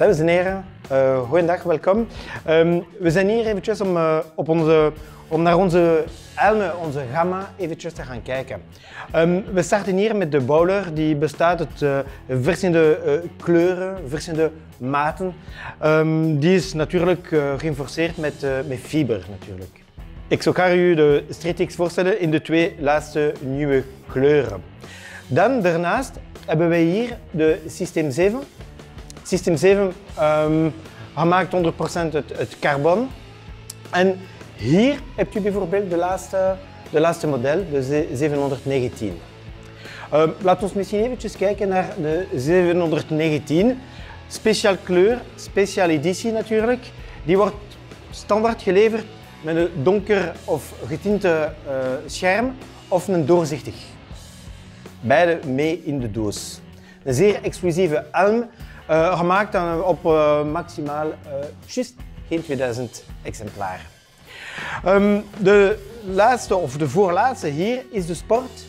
Dames en heren, uh, goedendag, welkom. Um, we zijn hier eventjes om, uh, op onze, om naar onze elmen, onze gamma, eventjes te gaan kijken. Um, we starten hier met de bowler, die bestaat uit uh, verschillende kleuren, verschillende maten. Um, die is natuurlijk geïnforceerd met, met fiber natuurlijk. Ik zou u de Street voorstellen in de twee laatste nieuwe kleuren. Dan daarnaast hebben wij hier de System 7. System 7 um, gemaakt 100% uit, carbon. En hier heb je bijvoorbeeld de laatste, de laatste model, de 719. Um, laten we misschien eventjes kijken naar de 719. Speciaal kleur, speciale editie natuurlijk. Die wordt standaard geleverd met een donker of getinte uh, scherm of een doorzichtig. Beide mee in de doos. Een zeer exclusieve elm, uh, gemaakt op uh, maximaal just geen 2000 exemplaren. Um, de laatste of de voorlaatste hier is de Sport.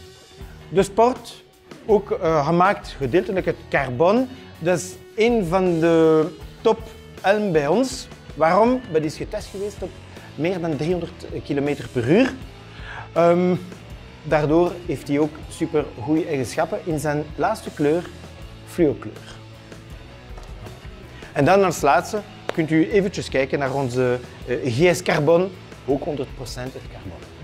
De Sport, ook gemaakt gedeeltelijk uit carbon. Dat is een van de top elm bij ons. Waarom? Dat is getest geweest op meer dan 300 km per uur. Um, daardoor heeft hij ook super goede eigenschappen in zijn laatste kleur, fluokleur. En dan als laatste kunt u eventjes kijken naar onze uh, GS Carbon, ook 100% het carbon.